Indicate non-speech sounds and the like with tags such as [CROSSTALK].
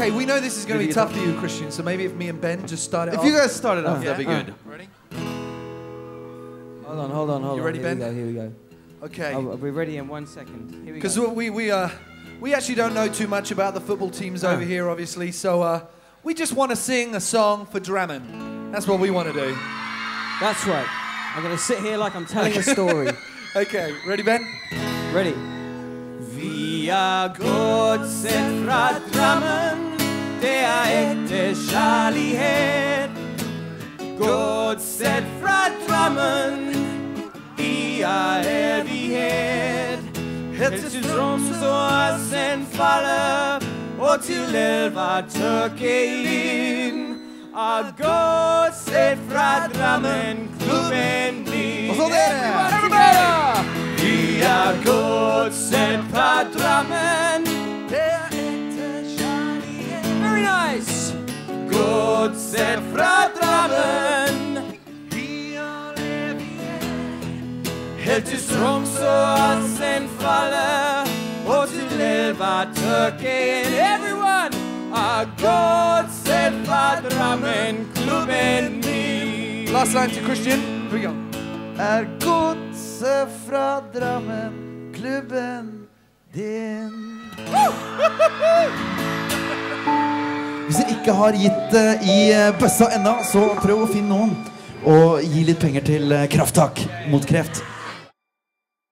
Okay, we know this is going to be tough for you, Christian. So maybe if me and Ben just start it If off. you guys start it off, Yeah. that'd be good. Ready? Hold on, hold on, hold on. You ready, here Ben? we go, here we go. Okay. I'll, I'll be ready in one second. Here we go. Because we we uh, we actually don't know too much about the football teams over here, obviously. So uh, we just want to sing a song for Drammen. That's what we want to do. That's right. I'm going to sit here like I'm telling a [LAUGHS] story. Okay, ready, Ben? Ready? Vi er godset fra Drammen, det er ekte kjærlighet. Godset fra Drammen, i er evighet. Helt til Tromsø sen faller, og til elva Tøkkelin. Er godset fra Drammen, klubben blir. Og så dere! Everybody! Godset fra Drammen. Vi er evighet. Helt til Strømsåsen faller, og til elva Tøkken. Everyone! Er godset fra Drammen, klubben min. Last line to Christian. Here we go. Er godset fra Drammen, klubben din. [LAUGHS] Hvis dere ikke har gitt det i eh, bøssa ennå, så prøv å finne noen. Og gi litt penger til eh, Krafttak mot kreft.